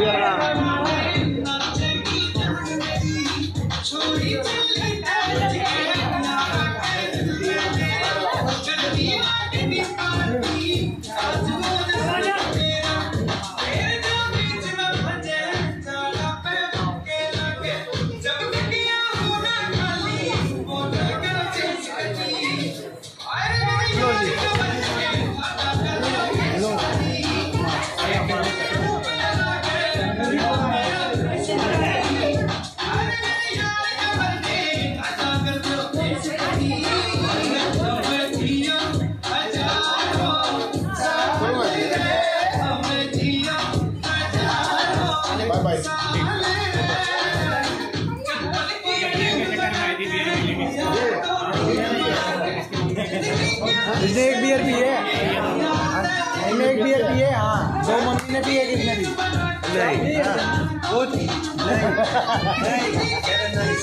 Beer इसने एक beer पिए है। हमने एक बियर पिए हाँ दो मम्मी ने पिए है किसने पी? नहीं। हाँ। नहीं, नहीं, नहीं